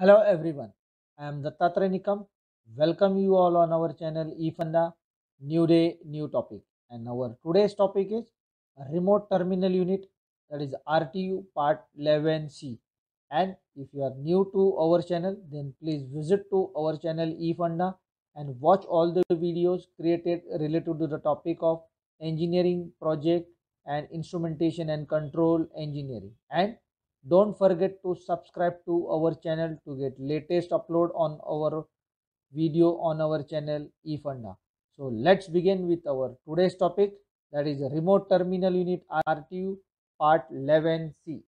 Hello everyone, I am Dattatray Nikam. Welcome you all on our channel eFunda. New day, new topic. And our today's topic is remote terminal unit that is RTU part 11C. And if you are new to our channel, then please visit to our channel eFunda and watch all the videos created related to the topic of engineering project and instrumentation and control engineering. And don't forget to subscribe to our channel to get latest upload on our video on our channel eFunda. So let's begin with our today's topic that is remote terminal unit RTU part 11C.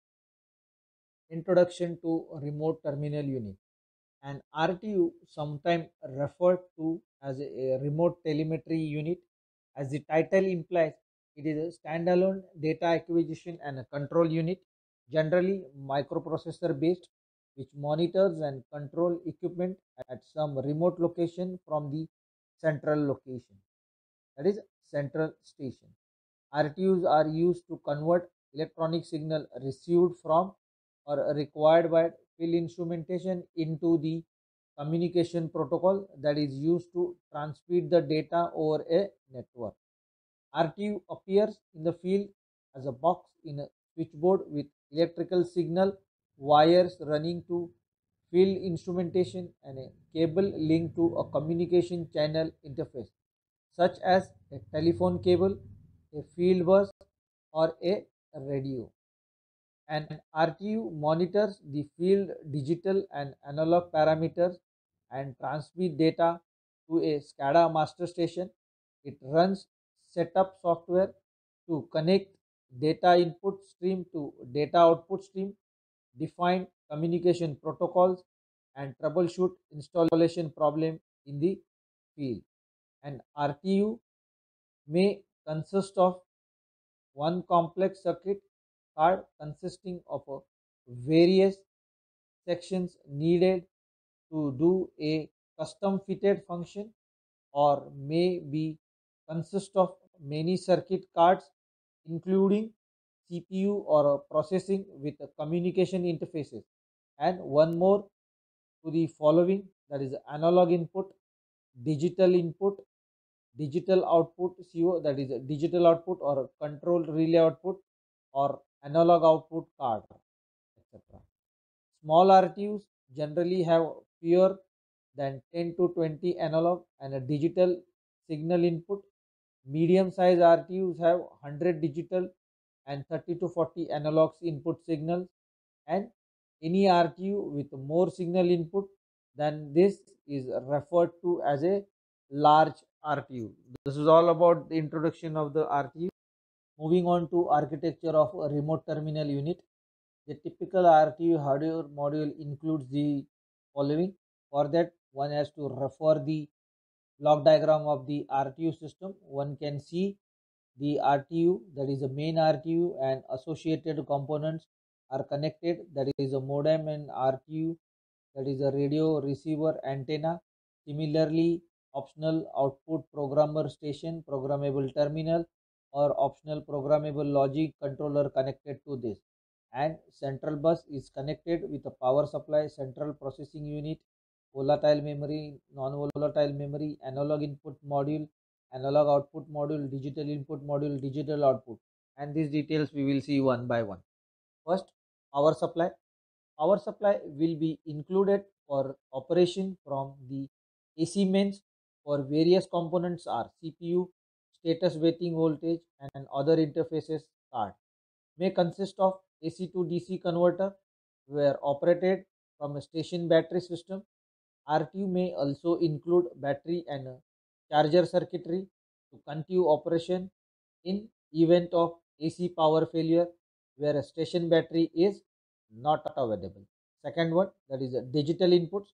Introduction to remote terminal unit. And RTU sometimes referred to as a remote telemetry unit as the title implies it is a standalone data acquisition and a control unit generally microprocessor based which monitors and control equipment at some remote location from the central location that is central station. Rtus are used to convert electronic signal received from or required by field instrumentation into the communication protocol that is used to transmit the data over a network. Rtu appears in the field as a box in a switchboard with electrical signal wires running to field instrumentation and a cable linked to a communication channel interface such as a telephone cable, a field bus or a radio. And RTU monitors the field digital and analog parameters and transmit data to a SCADA master station. It runs setup software to connect data input stream to data output stream, define communication protocols, and troubleshoot installation problem in the field. An RTU may consist of one complex circuit card consisting of various sections needed to do a custom fitted function or may be consist of many circuit cards including CPU or processing with communication interfaces and one more to the following that is analog input digital input digital output CO that is digital output or control relay output or analog output card etc. Small RTUs generally have fewer than 10 to 20 analog and a digital signal input Medium size RTUs have 100 digital and 30 to 40 analogs input signals and any RTU with more signal input than this is referred to as a large RTU. This is all about the introduction of the RTU. Moving on to architecture of a remote terminal unit. The typical RTU hardware module includes the following. For that, one has to refer the block diagram of the RTU system, one can see the RTU that is the main RTU and associated components are connected. That is a modem and RTU that is a radio receiver antenna. Similarly, optional output programmer station, programmable terminal or optional programmable logic controller connected to this. And central bus is connected with a power supply central processing unit volatile memory, non-volatile memory, analog input module, analog output module, digital input module, digital output. And these details we will see one by one. First, power supply. Power supply will be included for operation from the AC mains for various components are CPU, status wetting voltage and other interfaces card. May consist of AC to DC converter where operated from a station battery system RTU may also include battery and charger circuitry to continue operation in event of AC power failure where a station battery is not available. Second one that is digital inputs.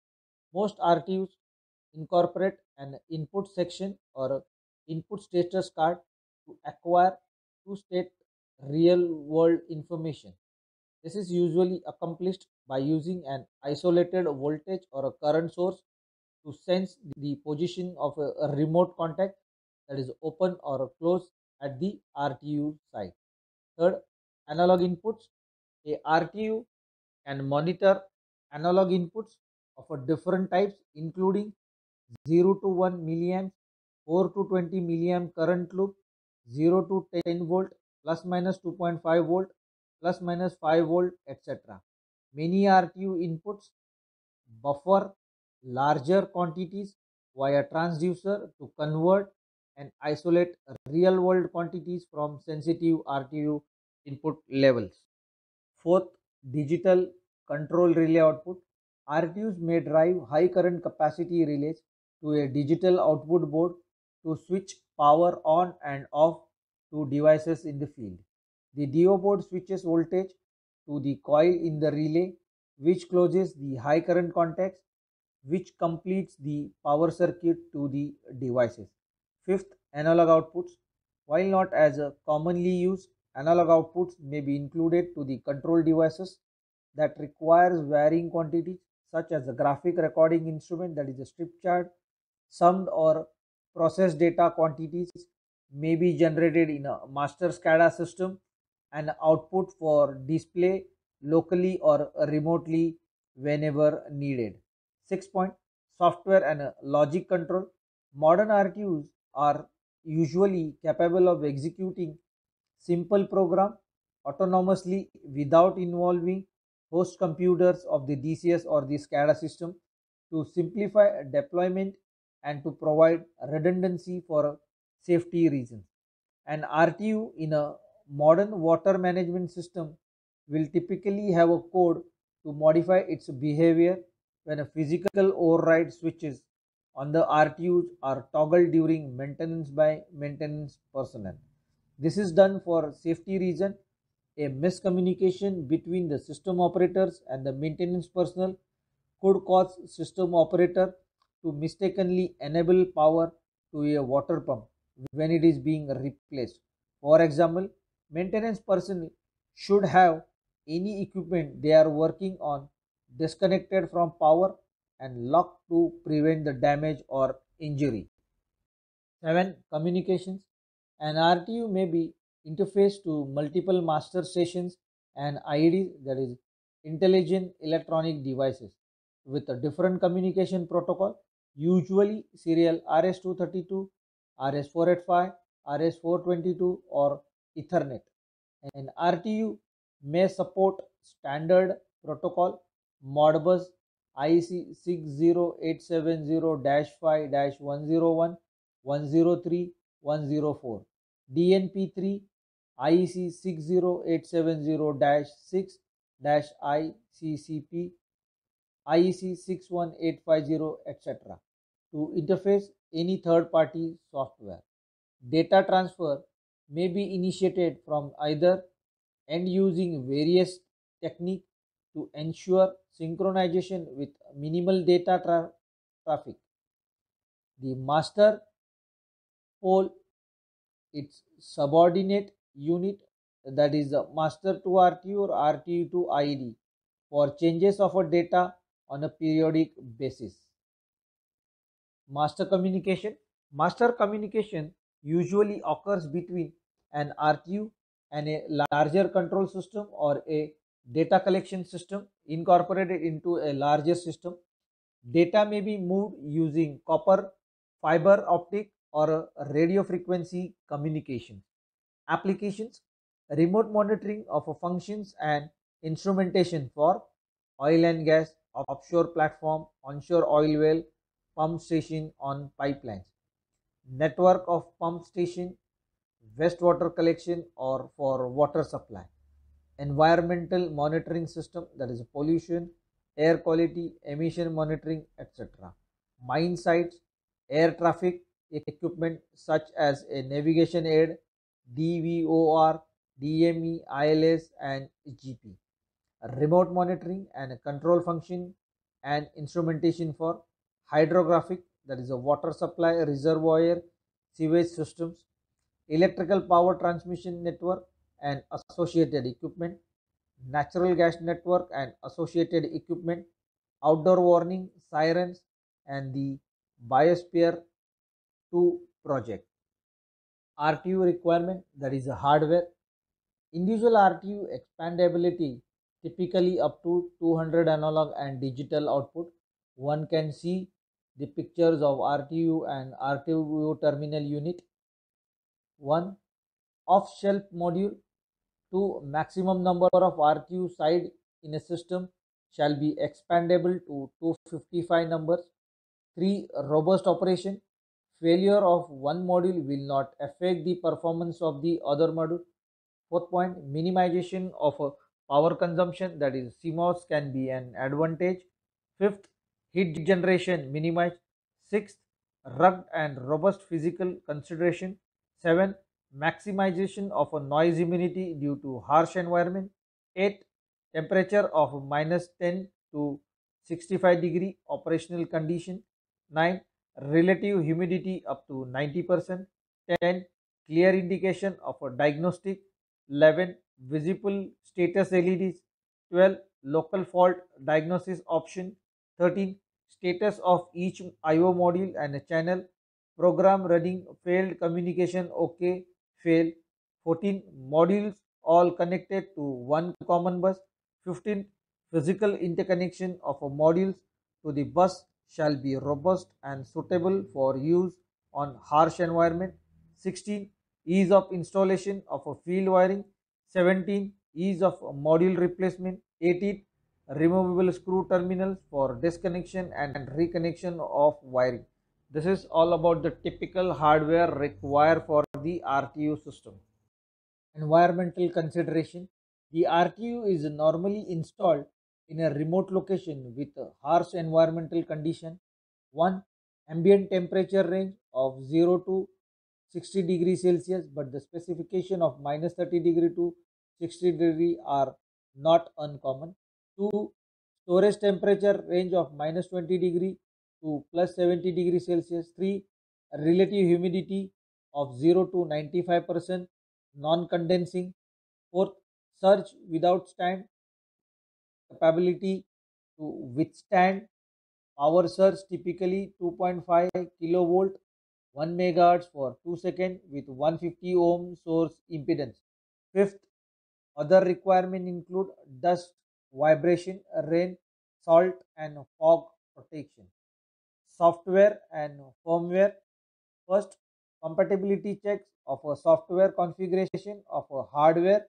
Most RTUs incorporate an input section or input status card to acquire two-state real world information. This is usually accomplished by using an isolated voltage or a current source to sense the position of a, remote contact that is open or closed at the RTU side. Third, analog inputs. A RTU can monitor analog inputs of a different types including 0 to 1 milliamps, 4 to 20 milliamp current loop, 0 to 10 volt, plus minus 2.5 volt, plus minus 5 volt, etc. Many RTU inputs buffer larger quantities via transducer to convert and isolate real world quantities from sensitive RTU input levels. Fourth, digital control relay output. RTUs may drive high current capacity relays to a digital output board to switch power on and off to devices in the field. The DO board switches voltage to the coil in the relay which closes the high current contacts which completes the power circuit to the devices. Fifth, analog outputs. While not as commonly used, analog outputs may be included to the control devices that requires varying quantities such as a graphic recording instrument that is a strip chart, summed or processed data quantities may be generated in a master SCADA system and output for display locally or remotely whenever needed. Six point software and logic control. Modern RTUs are usually capable of executing simple program autonomously without involving host computers of the DCS or the SCADA system to simplify deployment and to provide redundancy for safety reasons. An RTU in a modern water management system will typically have a code to modify its behavior when a physical override switches on the RTUs are toggled during maintenance by maintenance personnel. This is done for safety reason. A miscommunication between the system operators and the maintenance personnel could cause system operator to mistakenly enable power to a water pump when it is being replaced. For example, maintenance person should have any equipment they are working on disconnected from power and locked to prevent the damage or injury. 7. Communications. An RTU may be interfaced to multiple master stations and IEDs that is intelligent electronic devices with a different communication protocol usually serial RS232, RS485, RS422 or Ethernet. An RTU may support standard protocol Modbus IEC 60870-5-101, 103, 104, DNP3 IEC 60870-6-ICCP, IEC 61850, etc. to interface any third party software. Data transfer may be initiated from either end using various techniques to ensure synchronization with minimal data tra traffic. The master poll, its subordinate unit that is master to RTU or RTU to IED for changes of a data on a periodic basis. Master communication. Master communication usually occurs between an RTU and a larger control system or a data collection system incorporated into a larger system. Data may be moved using copper, fiber optic or radio frequency communication. Applications Remote monitoring of functions and instrumentation for oil and gas, offshore platform, onshore oil well, pump station on pipelines. Network of pump station, wastewater collection or for water supply environmental monitoring system that is pollution, air quality, emission monitoring, etc. Mine sites, air traffic equipment such as a navigation aid, DVOR, DME, ILS and GP. Remote monitoring and control function and instrumentation for hydrographic that is a water supply reservoir sewage systems electrical power transmission network and associated equipment, natural gas network and associated equipment, outdoor warning, sirens, and the Biosphere 2 project. RTU requirement that is a hardware. Individual RTU expandability typically up to 200 analog and digital output one can see the pictures of RTU and RTU terminal unit. 1. Off-shelf module. 2. Maximum number of RTU side in a system shall be expandable to 255 numbers. 3. Robust operation. Failure of one module will not affect the performance of the other module. Fourth point, minimization of power consumption that is CMOS can be an advantage. Fifth, heat generation minimized. Sixth, rugged and robust physical consideration. Seven, maximization of a noise immunity due to harsh environment. Eight, temperature of minus 10 to 65 degree operational condition. 9. Relative humidity up to 90%. 10. Clear indication of a diagnostic. 11. Visible status LEDs. 12. Local fault diagnosis option. 13. Status of each IO module and a channel. Program running failed communication OK fail. 14. Modules all connected to one common bus. 15. Physical interconnection of modules to the bus shall be robust and suitable for use on harsh environment. 16. Ease of installation of a field wiring. 17. Ease of module replacement. 18. Removable screw terminals for disconnection and reconnection of wiring. This is all about the typical hardware required for the RTU system. Environmental consideration. The RTU is normally installed in a remote location with harsh environmental condition. 1. Ambient temperature range of 0 to 60 degrees Celsius, but the specification of minus 30 degree to 60 degree are not uncommon. 2. Storage temperature range of minus 20 degree to plus 70 degree Celsius. 3. Relative humidity of 0 to 95% non-condensing. 4. Surge without stand capability to withstand power surge typically 2.5 kilovolt 1 megahertz for 2 seconds with 150 ohm source impedance. Fifth, other requirement include dust, vibration, rain, salt and fog protection. Software and firmware. First, compatibility checks of a software configuration of a hardware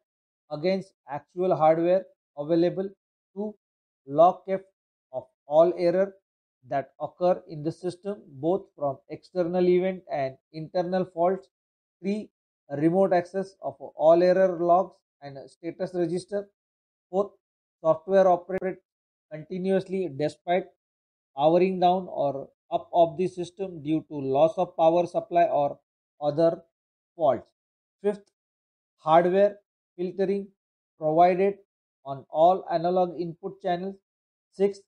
against actual hardware available 2. Log kept of all error that occur in the system both from external event and internal faults. 3. Remote access of all error logs and status register. 4. Software operates continuously despite powering down or up of the system due to loss of power supply or other faults. Fifth, hardware filtering provided on all analog input channels. Sixth,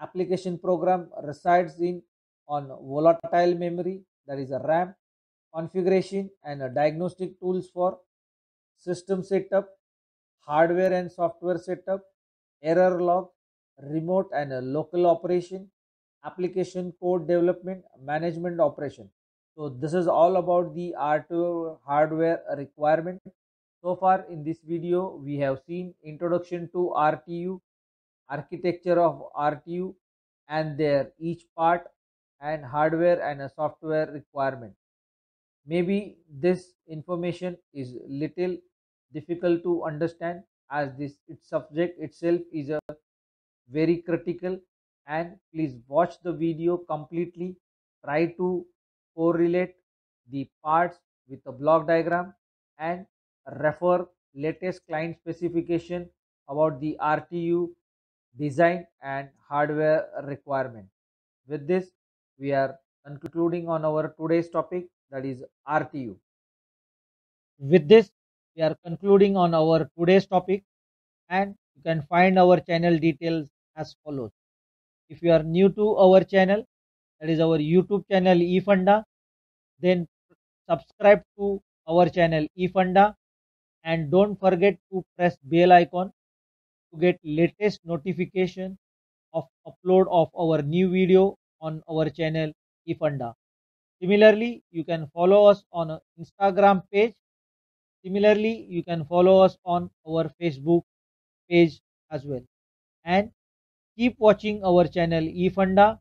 application program resides in on volatile memory that is a RAM configuration and diagnostic tools for system setup, hardware and software setup, error log, remote and local operation, application code development, management operation. So this is all about the RTU hardware requirement. So far in this video, we have seen introduction to RTU, architecture of RTU and their each part and hardware and a software requirement. Maybe this information is little difficult to understand as this its subject itself is a very critical and please watch the video completely try to correlate the parts with the block diagram and refer latest client specification about the RTU design and hardware requirement. With this, we are concluding on our today's topic that is RTU. With this, we are concluding on our today's topic and you can find our channel details as follows. If you are new to our channel, that is our YouTube channel eFunda, then subscribe to our channel eFunda and don't forget to press bell icon to get latest notification of upload of our new video on our channel eFunda. Similarly, you can follow us on Instagram page. Similarly, you can follow us on our Facebook page as well. And keep watching our channel eFunda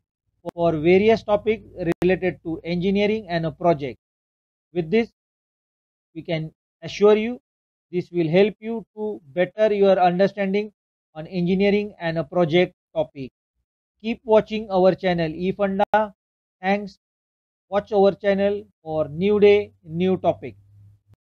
for various topics related to engineering and a project. With this, we can assure you this will help you to better your understanding on engineering and a project topic. Keep watching our channel eFunda. Thanks. Watch our channel for new day, new topic.